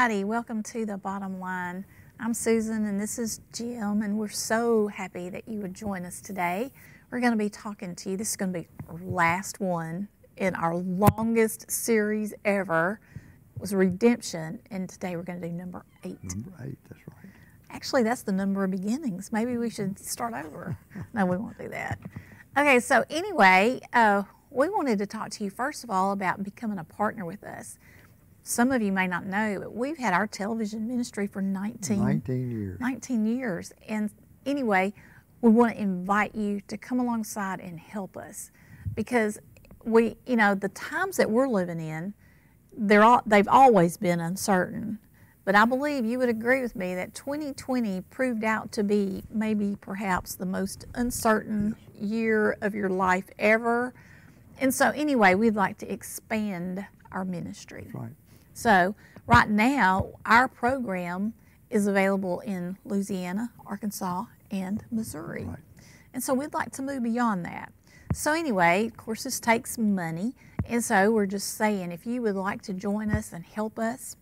Welcome to the bottom line. I'm Susan and this is Jim, and we're so happy that you would join us today. We're going to be talking to you. This is going to be our last one in our longest series ever. It was redemption, and today we're going to do number eight. Number eight, that's right. Actually, that's the number of beginnings. Maybe we should start over. no, we won't do that. Okay, so anyway, uh, we wanted to talk to you first of all about becoming a partner with us some of you may not know, but we've had our television ministry for 19, 19 years. 19 years. And anyway, we want to invite you to come alongside and help us because we, you know, the times that we're living in, they're all, they've always been uncertain. But I believe you would agree with me that 2020 proved out to be maybe perhaps the most uncertain year of your life ever. And so, anyway, we'd like to expand our ministry. That's right. So right now, our program is available in Louisiana, Arkansas, and Missouri. Right. And so we'd like to move beyond that. So anyway, of course, this takes money. And so we're just saying if you would like to join us and help us,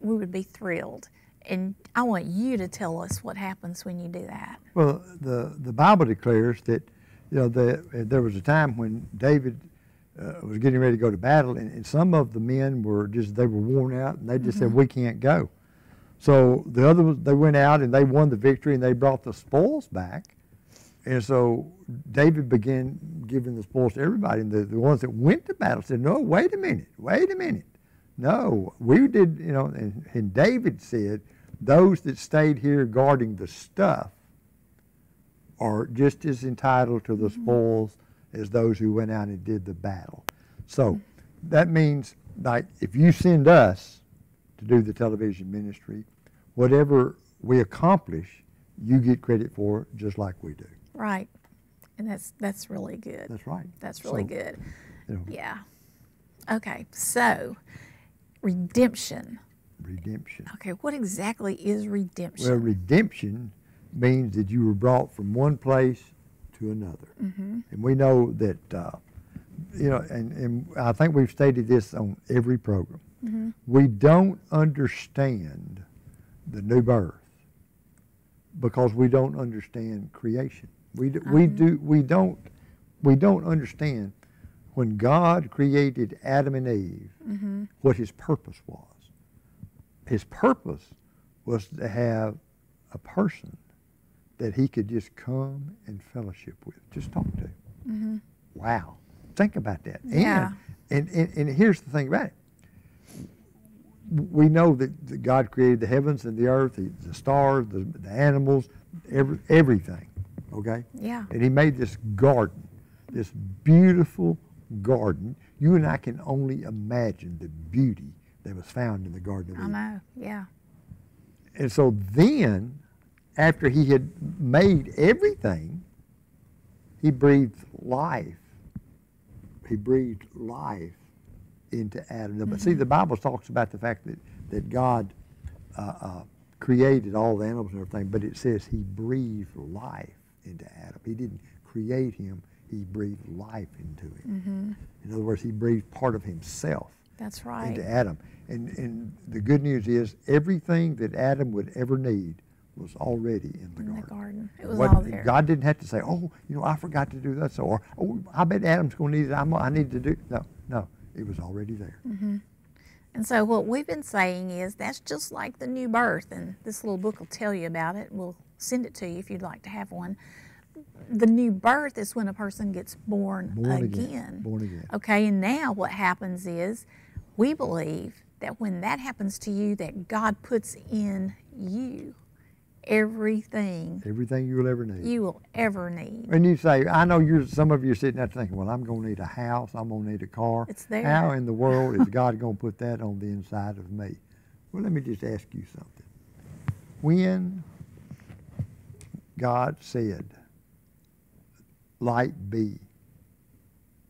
we would be thrilled. And I want you to tell us what happens when you do that. Well, the, the Bible declares that, you know, the, uh, there was a time when David uh, was getting ready to go to battle, and, and, some of the men were just they were worn out, and they just mm-hmm. said we can't go. So the other they went out and they won the victory, and they brought the spoils back. And so David began giving the spoils to everybody, and the, the ones that went to battle said, "No, wait a minute, wait a minute, no, we did, you know." And, and David said, "Those that stayed here guarding the stuff are just as entitled to the mm-hmm. spoils." As those who went out and did the battle. So that means like if you send us to do the television ministry, whatever we accomplish, you get credit for just like we do. Right. And that's that's really good. That's right. That's really so, good. You know, yeah. Okay. So redemption. Redemption. Okay, what exactly is redemption? Well, redemption means that you were brought from one place to another. Mm-hmm. And we know that, uh, you know, and, and I think we've stated this on every program. Mm-hmm. We don't understand the new birth because we don't understand creation. We do, we mm-hmm. do we don't we don't understand when God created Adam and Eve mm-hmm. what His purpose was. His purpose was to have a person that he could just come and fellowship with, just talk to. Mm-hmm. Wow. Think about that. Yeah. And, and, and, and here's the thing about it. We know that, that God created the heavens and the earth, the, the stars, the, the animals, every, everything. Okay? Yeah. And he made this garden, this beautiful garden. You and I can only imagine the beauty that was found in the Garden of Eden. I know, yeah. And so then after he had made everything, he breathed life. He breathed life into Adam. Mm-hmm. But see, mm-hmm. the Bible talks about the fact that, that God uh, uh, created all the animals and everything, but it says he breathed life into Adam. He didn't create him, he breathed life into him. Mm-hmm. In other words, he breathed part of himself That's right. into Adam. And, and the good news is everything that Adam would ever need was already in the in garden. The garden. It was what, all there. God didn't have to say, "Oh, you know, I forgot to do that," so or "Oh, I bet Adam's going to need it. I'm, I need to do." No, no, it was already there. Mm-hmm. And so what we've been saying is that's just like the new birth, and this little book will tell you about it. We'll send it to you if you'd like to have one. The new birth is when a person gets born, born again. again. Born again. Okay, and now what happens is we believe that when that happens to you, that God puts in you everything everything you'll ever need. You will ever need. And you say, I know you're some of you are sitting there thinking, well, I'm going to need a house, I'm going to need a car. It's there. How in the world is God going to put that on the inside of me? Well, let me just ask you something. When God said, light be,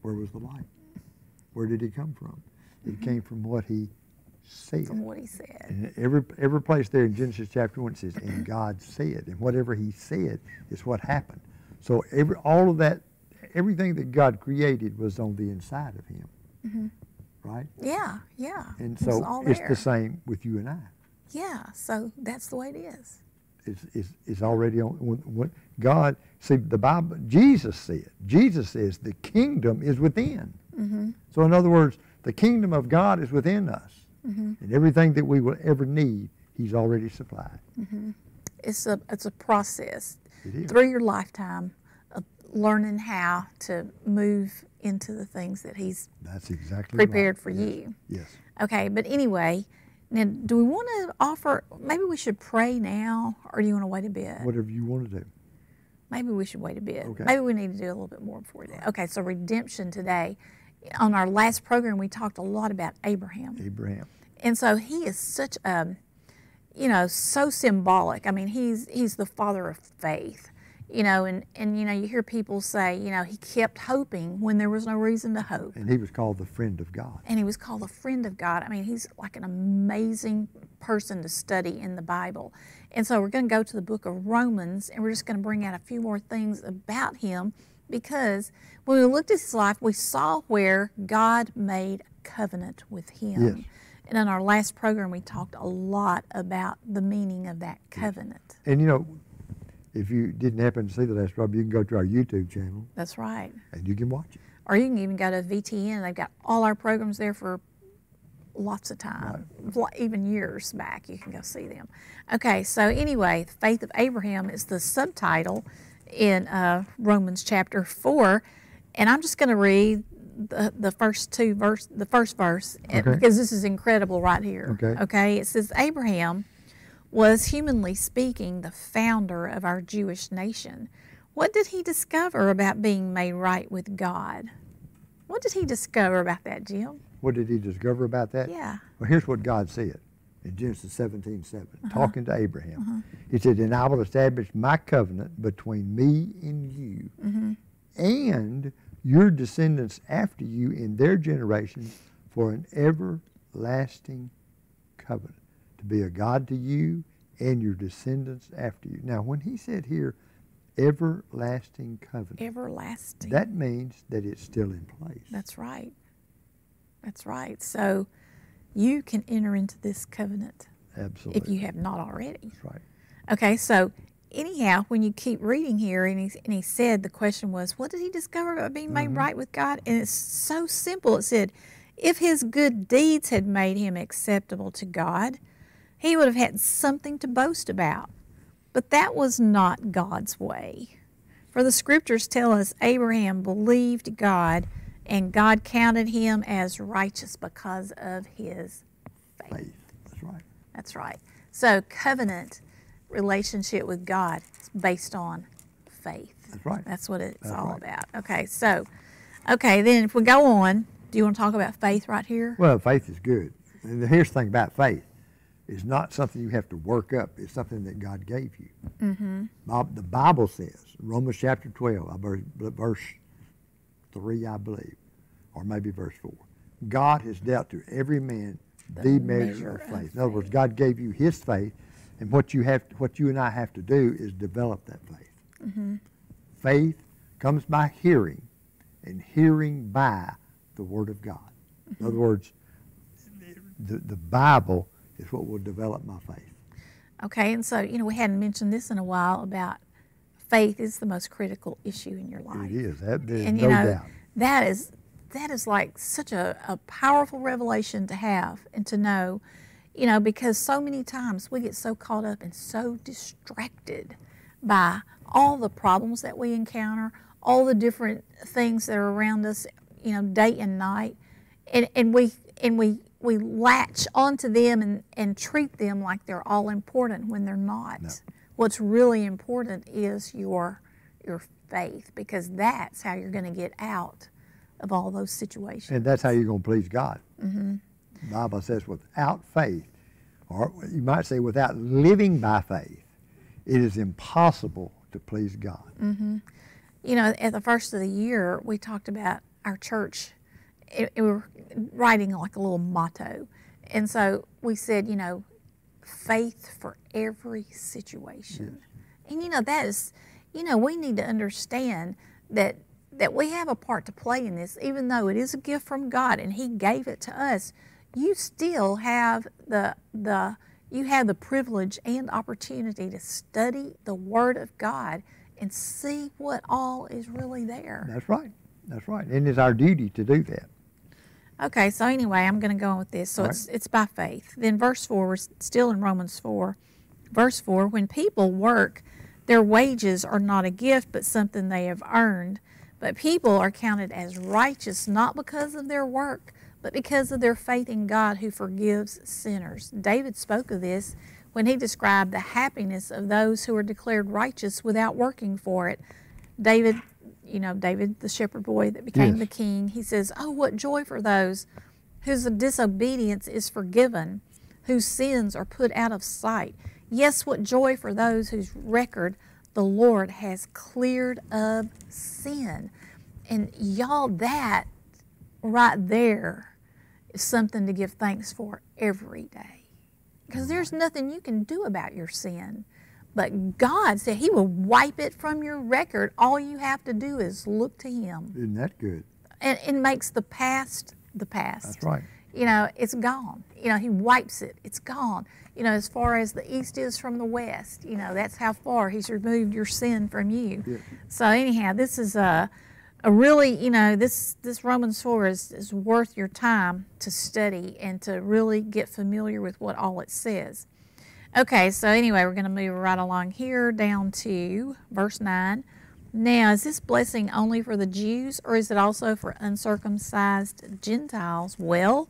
where was the light? Where did it come from? It mm-hmm. came from what he said. From what he said. And every, every place there in Genesis chapter 1 it says, and God said. And whatever he said is what happened. So every, all of that, everything that God created was on the inside of him. Mm-hmm. right? Yeah, yeah. And so all it's the same with you and I. Yeah, so that's the way it is. It's, it's, it's already on. When, when God, see, the Bible, Jesus said, Jesus says the kingdom is within. Mm-hmm. So, in other words, the kingdom of God is within us. Mm-hmm. And everything that we will ever need, He's already supplied. It's a it's a process through your lifetime of learning how to move into the things that He's That's exactly prepared right. for Yes. you. Yes. Okay, but anyway, now do we want to offer? Maybe we should pray now, or do you want to wait a bit? Whatever you want to do. Maybe we should wait a bit. Okay. Maybe we need to do a little bit more before that. Okay, so redemption today. On our last program, we talked a lot about Abraham. Abraham. And so he is such a, you know, so symbolic. I mean, he's he's the father of faith, you know, and and you know, you hear people say, you know, he kept hoping when there was no reason to hope. And he was called the friend of God. And he was called the friend of God. I mean, he's like an amazing person to study in the Bible. And so we're going to go to the book of Romans and we're just going to bring out a few more things about him because when we looked at his life, we saw where God made covenant with him. Yes. And in our last program, we talked a lot about the meaning of that covenant. And you know, if you didn't happen to see the last program, you can go to our YouTube channel That's right. and you can watch it. Or you can even go to VTN. They've got all our programs there for lots of time, Lo- even years back. You can go see them. Okay, so anyway, the faith of Abraham is the subtitle in uh, Romans chapter four, and I'm just going to read the, the first two verse, the first verse, Okay. because this is incredible right here. Okay. Okay, it says Abraham was humanly speaking the founder of our Jewish nation. What did he discover about being made right with God? What did he discover about that, Jim? What did he discover about that? Yeah. Well, here's what God said in Genesis 17 7, Uh-huh. talking to Abraham. He said, And I will establish my covenant between me and you Mm-hmm. and your descendants after you in their generations for an everlasting covenant to be a God to you and your descendants after you. Now, when he said here, everlasting covenant, Everlasting. that means that it's still in place. That's right. That's right. So you can enter into this covenant Absolutely. if you have not already. That's right. Okay, so anyhow, when you keep reading here, and he, and he said the question was, what did he discover about being made mm-hmm. right with God? And it's so simple. It said, if his good deeds had made him acceptable to God, he would have had something to boast about. But that was not God's way. For the scriptures tell us Abraham believed God, and God counted him as righteous because of his faith. Faith. That's right. That's right. So, covenant relationship with God is based on faith. That's right. That's what it's That's all right. about. Okay, so, okay, then if we go on, do you want to talk about faith right here? Well, faith is good. And here's the thing about faith. It's not something you have to work up. It's something that God gave you. Mm-hmm. The Bible says, Romans chapter 12, I ver- verse 3, I believe, or maybe verse 4. God has dealt to every man the, measure, measure of of faith. In other words, God gave you his faith, and what you have, what you and I have to do is develop that faith. Mm-hmm. Faith comes by hearing, and hearing by the Word of God. In other mm-hmm. words, the, the Bible is what will develop my faith. Okay, and so, you know, we hadn't mentioned this in a while about faith is the most critical issue in your life. It is. That, and no you know doubt. that is that is like such a, a powerful revelation to have and to know you know because so many times we get so caught up and so distracted by all the problems that we encounter all the different things that are around us you know day and night and, and we and we we latch onto them and, and treat them like they're all important when they're not what's really important is your your faith because that's how you're going to get out of all those situations. And that's how you're going to please God. Mm-hmm. The Bible says, without faith, or you might say without living by faith, it is impossible to please God. Mm. You know, at the first of the year, we talked about our church. It, it were writing like a little motto, and so we said, you know, faith for every situation. And you know that is, you know, we need to understand that that we have a part to play in this, even though it is a gift from God and He gave it to us. You still have the the you have the privilege and opportunity to study the Word of God and see what all is really there. That's right. That's right. And it's our duty to do that. Okay, so anyway, I'm going to go on with this. So All it's it's by faith. Then verse 4, we're still in Romans 4. Verse 4, when people work, their wages are not a gift, but something they have earned. But people are counted as righteous not because of their work, but because of their faith in God who forgives sinners. David spoke of this when he described the happiness of those who are declared righteous without working for it. David, you know, David, the shepherd boy that became Yes. the king, he says, Oh, what joy for those whose disobedience is forgiven, whose sins are put out of sight. Yes, what joy for those whose record the Lord has cleared of sin. And y'all, that right there is something to give thanks for every day. Because mm-hmm. there's nothing you can do about your sin. But God said He will wipe it from your record. All you have to do is look to Him. Isn't that good? And it makes the past the past That's right. you know, it's gone. You know, he wipes it. It's gone. You know, as far as the east is from the west, you know, that's how far he's removed your sin from you. Yeah. So anyhow, this is a, a really, you know, this this Romans four is, is worth your time to study and to really get familiar with what all it says. Okay, so anyway, we're going to move right along here down to verse 9. Now, is this blessing only for the Jews or is it also for uncircumcised Gentiles? Well,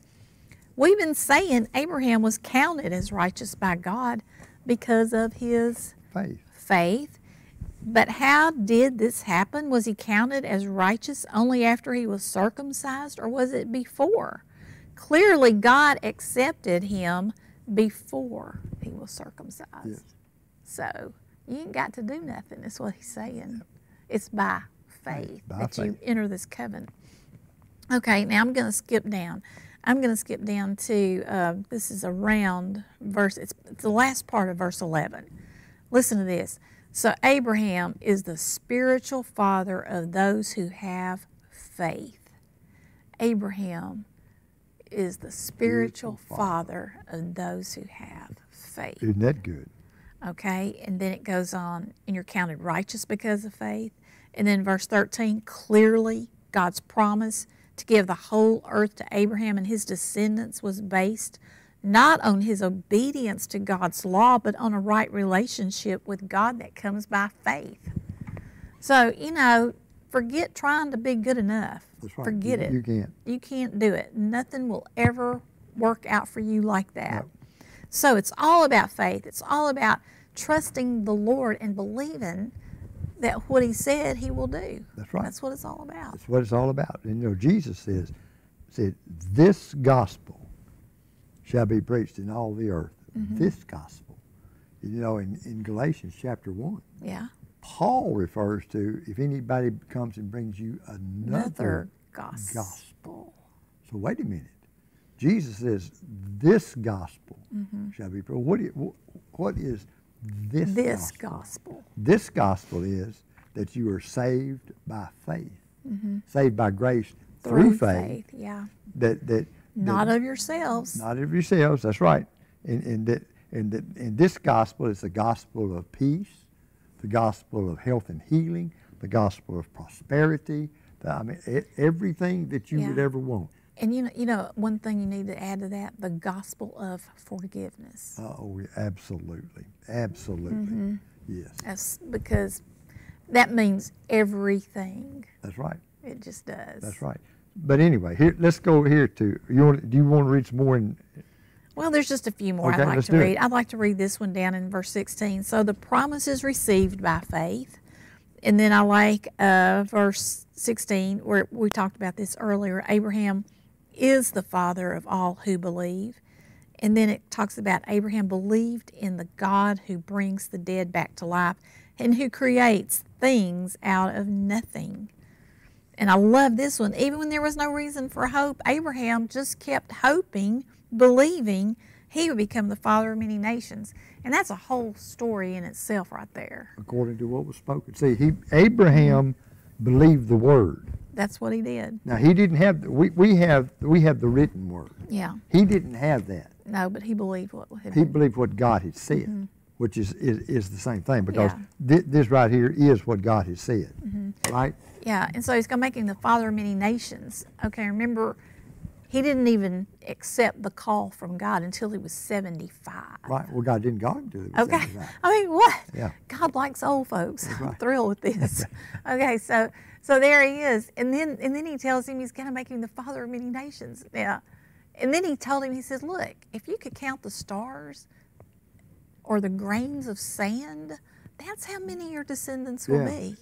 we've been saying Abraham was counted as righteous by God because of his Faith. faith. But how did this happen? Was he counted as righteous only after he was circumcised or was it before? Clearly, God accepted him before he was circumcised. Yes. So you ain't got to do nothing, is what he's saying. It's by faith By that you enter this covenant. Okay, now I'm going to skip down. I'm going to skip down to uh, this is around verse. It's, it's the last part of verse 11. Listen to this. So Abraham is the spiritual father of those who have faith. Abraham is the spiritual Spiritual father of those who have faith. Isn't that good? Okay, and then it goes on, and you're counted righteous because of faith. And then verse 13, clearly God's promise to give the whole earth to Abraham and his descendants was based not on his obedience to God's law, but on a right relationship with God that comes by faith. So, you know, forget trying to be good enough. That's right. Forget You- it. you can't. You can't do it. Nothing will ever work out for you like that. No. So it's all about faith. It's all about trusting the Lord and believing that what He said He will do. That's right. That's what it's all about. That's what it's all about. And you know, Jesus says, said, this gospel shall be preached in all the earth. Mm-hmm. This gospel. You know, in, in Galatians chapter 1, Yeah. Paul refers to if anybody comes and brings you another, Another gospel. gospel. So wait a minute. Jesus says, this gospel shall be preached. What what is this, Mm-hmm. This gospel? gospel. This gospel is that you are saved by faith, saved by grace through, faith. Yeah. That that Not that, of yourselves. not of yourselves. That's right. And and that and that and this gospel is the gospel of peace, the gospel of health and healing, the gospel of prosperity. The, I mean, e- everything that you would ever want. And you know, you know, one thing you need to add to that: the gospel of forgiveness. Oh, absolutely, absolutely. Mm-hmm. Yes, That's because that means everything. that's right. It just does. That's right. But anyway, here let's go here to you. Want, do you want to read some more? In, Well, there's just a few more Okay, I'd like to do it. read. I'd like to read this one down in verse 16. So the promise is received by faith. And then I like uh, verse 16, where we talked about this earlier. Abraham is the father of all who believe. And then it talks about Abraham believed in the God who brings the dead back to life and who creates things out of nothing. And I love this one. Even when there was no reason for hope, Abraham just kept hoping, believing he would become the father of many nations. And that's a whole story in itself right there. according to what was spoken. See, he Abraham mm-hmm. believed the word. That's what he did. Now he didn't have we, we have we have the written word. Yeah. He didn't have that. No, but he believed what had He believed what God had said, mm-hmm. Which is, is is the same thing because. Yeah. thi- this right here is what God has said, mm-hmm. right? Yeah, and so he's going to make him the father of many nations. Okay, remember, he didn't even accept the call from God until he was 75. Right. Well, God didn't him to. the Okay. 75. I mean, what? Yeah. God likes old folks. I'm thrilled with this. okay, so so there he is, and then and then he tells him he's going to make him the father of many nations. Yeah, and then he told him he says, look, if you could count the stars or the grains of sand, that's how many your descendants will Yeah. be.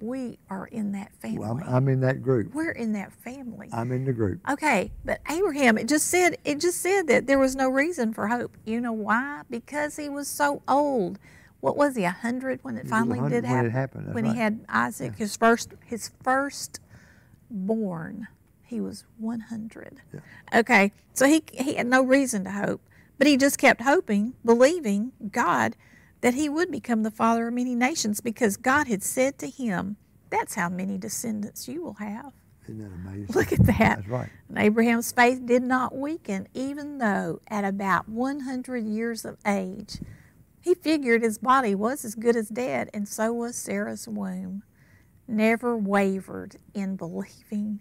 We are in that family. Well, I'm, I'm in that group. We're in that family. I'm in the group. Okay, but Abraham, it just said it just said that there was no reason for hope. You know why? Because he was so old. What was he? A hundred when it finally 100 did when it happen. happened, when right. he had Isaac, his first, his first born, he was one hundred. Okay, so he he had no reason to hope, but he just kept hoping, believing God that he would become the father of many nations because God had said to him, "That's how many descendants you will have." Isn't that amazing? Look at that. That's right. And Abraham's faith did not weaken, even though at about 100 years of age, he figured his body was as good as dead, and so was Sarah's womb. Never wavered in believing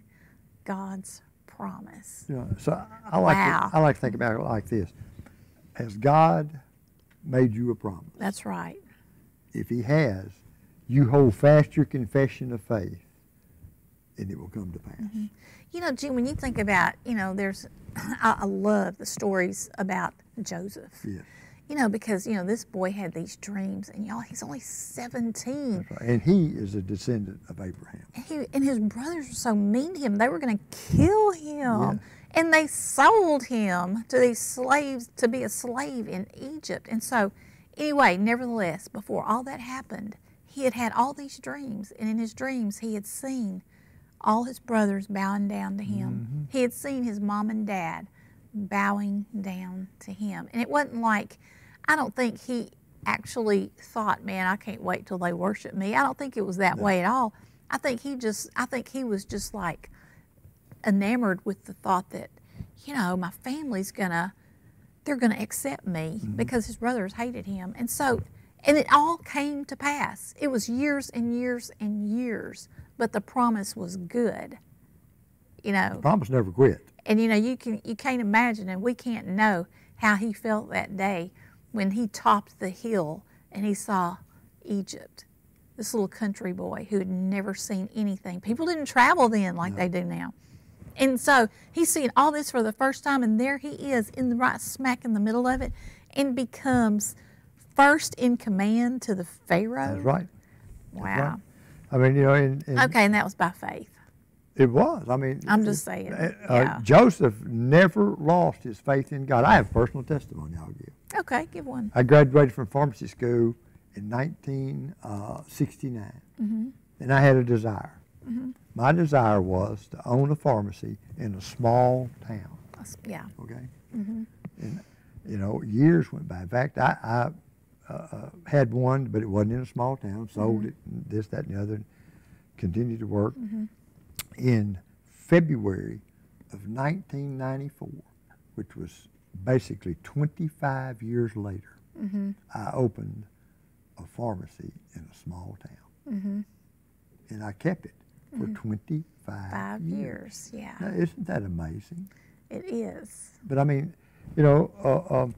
God's promise. You know, so I- I like Wow. to, I like to think about it like this: Has God made you a promise? That's right. If He has, you hold fast your confession of faith, and it will come to pass. Mm-hmm. You know, Jim, when you think about, you know, there's, I, I love the stories about Joseph. Yes, You know, because, you know, this boy had these dreams, and y'all, he's only 17. right. And he is a descendant of Abraham. And, he, and his brothers were so mean to him, they were going to kill him. Yes. And they sold him to these slaves to be a slave in Egypt. And so, anyway, nevertheless, before all that happened, he had had all these dreams. And in his dreams, he had seen all his brothers bowing down to him. Mm-hmm. He had seen his mom and dad bowing down to him. And it wasn't like, I don't think he actually thought, man, I can't wait till they worship me. I don't think it was that way at all. I think he just, I think he was just like enamored with the thought that, you know, my family's gonna, they're gonna accept me mm-hmm. because his brothers hated him. And so, and it all came to pass. It was years and years and years, but the promise was good. You know, Promise never quit. and you know you can you can't imagine and we can't know how he felt that day when he topped the hill and he saw Egypt this little country boy who had never seen anything people didn't travel then like they do now and so he's seeing all this for the first time and there he is in the right smack in the middle of it and becomes first in command to the pharaoh That's right. wow right. I mean, you know, and, and okay and that was by faith it was. I mean, I'm just saying, uh, yeah. Joseph never lost his faith in God. I have personal testimony I'll give. okay give one I graduated from pharmacy school in 1969, Mm-hmm. and I had a desire. My desire was to own a pharmacy in a small town. yeah Okay, Mm-hmm. and you know, years went by. In fact, I, I uh, uh, had one, but it wasn't in a small town. Sold Mm-hmm. it, and this, that, and the other. and Continued to work. Mhm. In February of 1994, which was basically 25 years later, Mm-hmm. I opened a pharmacy in a small town, and I kept it for 25 Mm-hmm. five years yeah Now, isn't that amazing? It is. But I mean, you know, uh, um,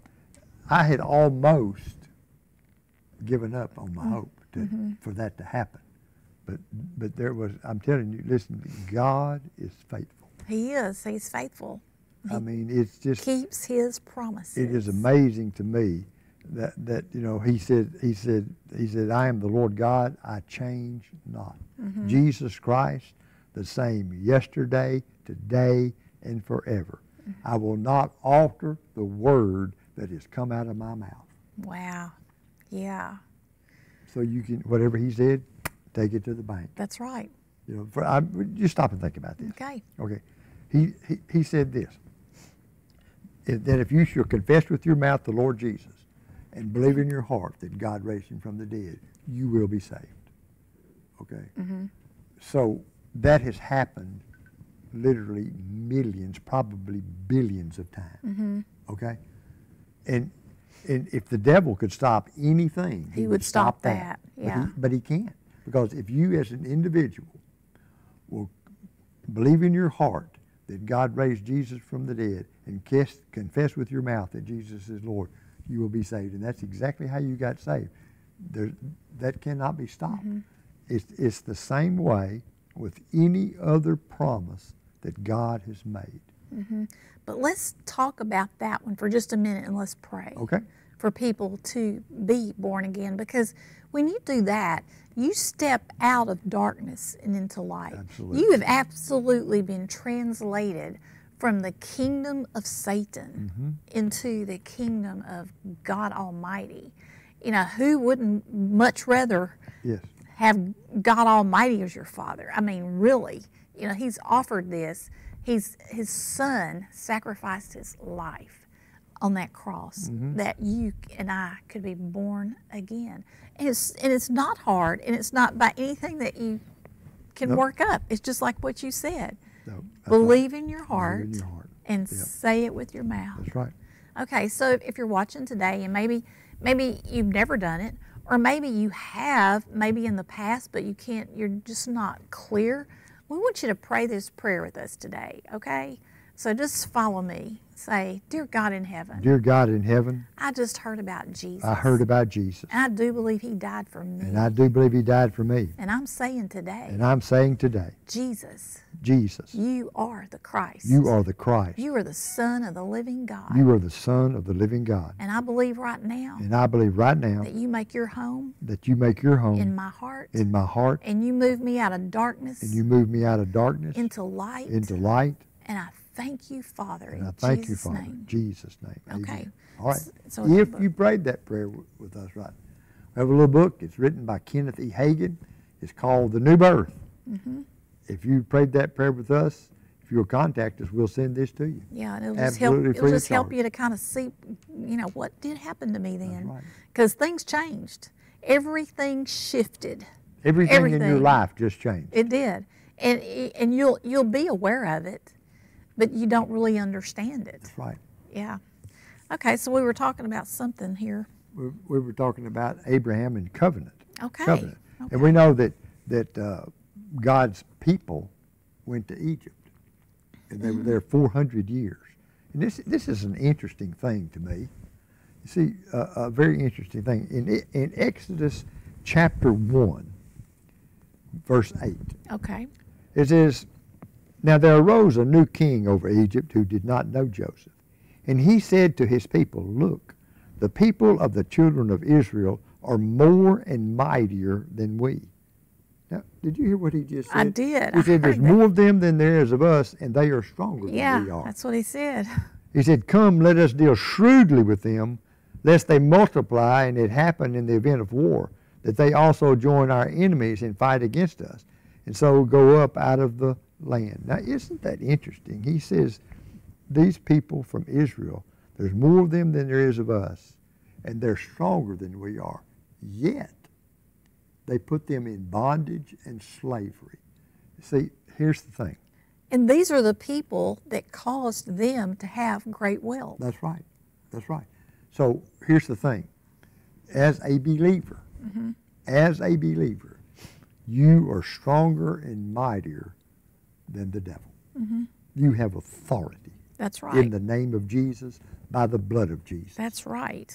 I had almost given up on my hope to, for that to happen. But but there was, I'm telling you, listen, God is faithful. He is. He's faithful. I mean, it's just, Keeps his promises. it is amazing to me that, that, you know, he said, he said, he said, I am the Lord God, I change not. Mm-hmm. Jesus Christ, the same yesterday, today, and forever. Mm-hmm. I will not alter the word that has come out of my mouth. Wow. Yeah, So you can, whatever he said, take it to the bank. that's right. You know, for, I, just stop and think about this. Okay. Okay. He, he, he said this eh, that if you shall confess with your mouth the Lord Jesus and believe in your heart that God raised him from the dead, you will be saved. Okay? so that has happened literally millions, probably billions of times. Mm-hmm. Okay? And and if the devil could stop anything, He would stop that, But yeah. he, but he can't. Because if you as an individual will believe in your heart that God raised Jesus from the dead and kes- confess with your mouth that Jesus is Lord, you will be saved. And that's exactly how you got saved. There, that cannot be stopped. Mm-hmm. It's, it's the same way with any other promise that God has made. But let's talk about that one for just a minute and let's pray. Okay? For people to be born again because when you do that, you step out of darkness and into light. Absolutely. You have absolutely been translated from the kingdom of Satan Mm-hmm. into the kingdom of God Almighty. You know, who wouldn't much rather Yes. Have God Almighty as your father. I mean, really, you know, He's offered this. He's His Son sacrificed His life on that cross mm-hmm. that you and I could be born again. And it's and it's not hard, and it's not by anything that you can Nope. work up. It's just like what you said. So, that's right. Believe in your heart, in your heart. and Yeah. say it with your mouth. That's right. Okay, so if you're watching today and maybe maybe you've never done it or maybe you have maybe in the past but you can't you're just not clear, we want you to pray this prayer with us today, okay? So just follow me. Say, "Dear God in heaven, Dear God in heaven, I just heard about Jesus. I heard about Jesus. and I do believe he died for me. And I do believe he died for me. And I'm saying today, And I'm saying today, Jesus, Jesus, you are the Christ. you are the Christ. You are the Son of the living God. You are the Son of the living God. and I believe right now And I believe right now that you make your home that you make your home in my heart in my heart and you move me out of darkness and you move me out of darkness into light. into light. and I thank you, Father, And I thank Jesus' you, Father. name. In Jesus' name. Okay. Amen. All right. So if you- prayed that prayer with us, right? We have a little book. It's written by Kenneth E. Hagin. It's called The New Birth. Mm-hmm. If you prayed that prayer with us, if you'll contact us, we'll send this to you. Yeah, and it'll just help. It'll just help you to kind of see, you know, what did happen to me then, right. because things changed. Everything shifted. Everything, in your life just changed. It did, and and you'll you'll be aware of it, but you don't really understand it. That's right. Yeah. Okay, so we were talking about something here. we, we were talking about Abraham and covenant. Okay. Covenant. okay. And we know that that uh, God's people went to Egypt, and they were there 400 years. And this this is an interesting thing to me. You see, uh, a very interesting thing in in Exodus chapter one, verse eight. Okay. It says, Now there arose a new king over Egypt who did not know Joseph. And he said to his people, Look, the people of the children of Israel are more and mightier than we. Now, did you hear what he just said? I did. He said, There's that. more of them than there is of us, and they are stronger than we Yeah, are. that's what he said. He said, Come, let us deal shrewdly with them, lest they multiply, and it happen in the event of war, that they also join our enemies and fight against us, and so go up out of the land. Now, isn't that interesting? He says, These people from Israel, there's more of them than there is of us, and they're stronger than we are. Yet, they put them in bondage and slavery. See, here's the thing. And these are the people that caused them to have great wealth. That's right. That's right. So here's the thing. As a believer, mm-hmm. as a believer, you are stronger and mightier than the devil. You have authority That's right. in the name of Jesus by the blood of Jesus. That's right.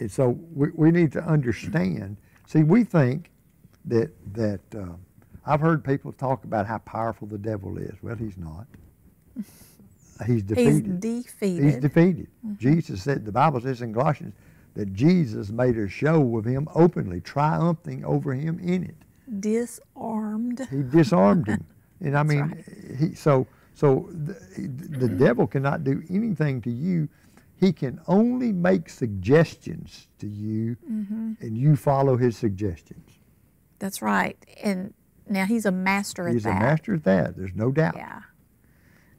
And so we, we need to understand. See, we think that that uh, I've heard people talk about how powerful the devil is. Well, he's not. He's defeated. He's defeated. He's defeated. He's defeated. Jesus said, the Bible says in Galatians that Jesus made a show of him openly, triumphing over him in it. disarmed. He disarmed him. And I That's mean, he, so so the, the devil cannot do anything to you. He can only make suggestions to you, Mm-hmm. and you follow his suggestions. That's right. And now he's a master at that. He's a master at that. There's no doubt. Yeah.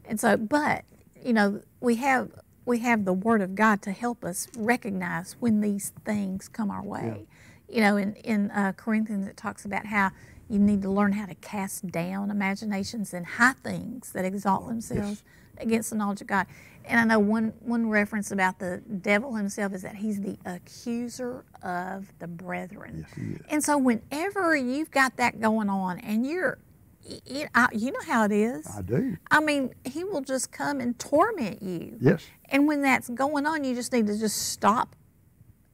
And so, but you know, we have we have the Word of God to help us recognize when these things come our way. You know, in in uh, Corinthians it talks about how You need to learn how to cast down imaginations and high things that exalt themselves against the knowledge of God. And I know one, one reference about the devil himself is that he's the accuser of the brethren. Yes, he is. And so whenever you've got that going on and you're, it, I, you know how it is. I do. I mean, he will just come and torment you. Yes. And when that's going on, you just need to just stop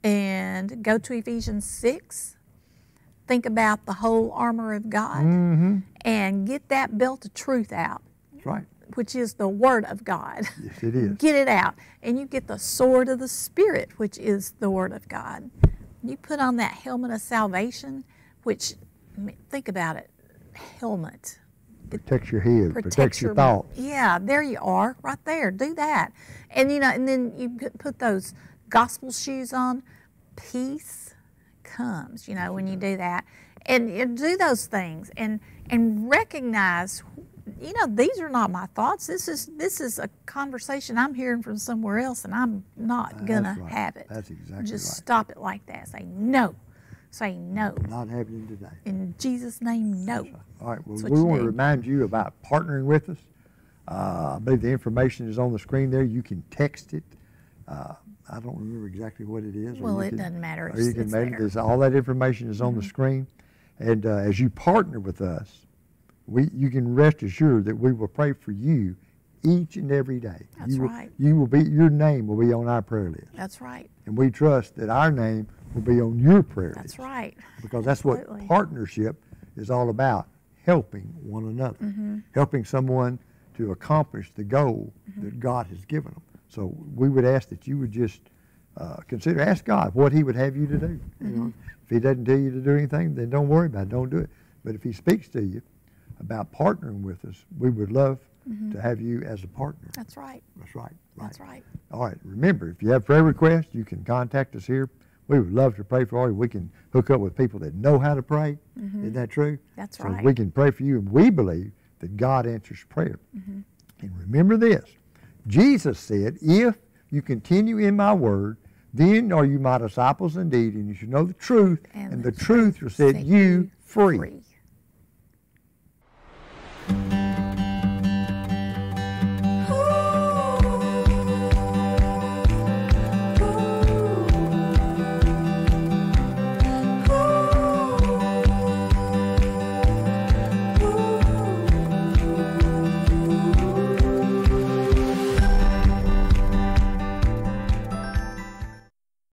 and go to Ephesians 6. Think about the whole armor of God Mm-hmm. and get that belt of truth out, That's right. which is the Word of God. Yes, it is. Get it out. And you get the sword of the Spirit, which is the Word of God. You put on that helmet of salvation, which, I mean, think about it helmet. Protects your head. Protects, your, thoughts. Yeah, there you are, right there. Do that, and you know, and then you put those gospel shoes on. Peace comes, you know, when you do that, and you do those things, and and recognize, you know, these are not my thoughts. This is this is a conversation I'm hearing from somewhere else, and I'm not gonna right. have it. That's exactly Just right. stop it like that. Say no. Say no. Not happening today. In Jesus' name, no. All right. Well, we want to remind you about partnering with us. Uh, I believe the information is on the screen there. You can text it. Uh, I don't remember exactly what it is. Well, it can- doesn't matter. Or It's- you can it's make this. All that information is on the screen, and uh, as you partner with us, we you can rest assured that we will pray for you each and every day. That's you will, right. You will be your name will be on our prayer list, That's right. and we trust that our name will be on your prayer That's list right. because that's what partnership is all about helping one another Mm-hmm. helping someone to accomplish the goal Mm-hmm. that god has given them so we would ask that you would just uh, consider ask god what he would have you to do you know Mm-hmm. if he doesn't tell you to do anything then don't worry about it don't do it but if he speaks to you about partnering with us we would love to have you as a partner That's right. that's right right. That's right. all right. Remember, if you have prayer requests, you can contact us here. We would love to pray for you. We can hook up with people that know how to pray. Isn't that true? That's so right. we can pray for you, and we believe that God answers prayer. Mm-hmm. And remember this Jesus said, If you continue in my word, then are you my disciples indeed, and you should know the truth, And and, the the truth will set you free.